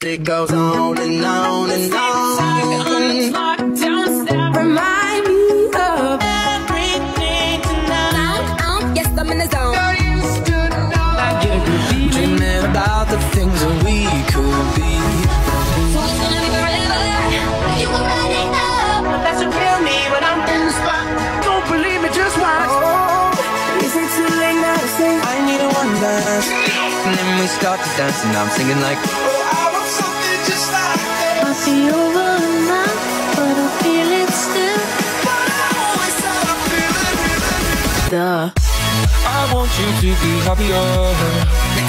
It goes on and on and on. Remind me of everything tonight. Yes, I'm in the zone. Dreaming about the things that we could be. So it's gonna be forever. You already know. That's a real me when I'm in the spot. Don't believe me, just watch. Oh, is it too late now to say I need a one dance? And then we start to dance, and I'm singing like, Duh. I want you to be happier.